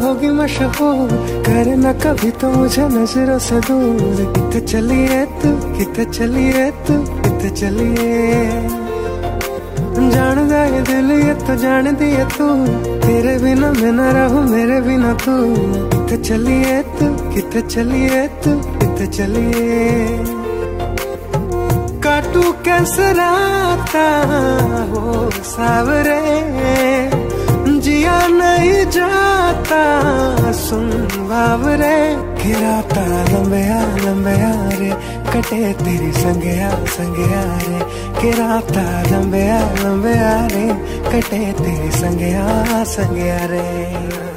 होगी मशहूर। करे न कभी तो मुझे नज़रों से दूर। कितने चलिए तू कितने चलिए तू कितने चलिए। जान ये दिल, ये तो जान दिए तू। तेरे बिना मैं न रहूँ, मेरे बिना तू। कितने चलिए तू कितने चलिए तू कितने चलिए। काटू कैसे राता हो सावरे? सुन बाबरे गिराता लंबया लंबया रे, कटे तेरी संगया संगया रे। गिराता लंबया लंबया रे, कटे तेरी संगया संगया रे।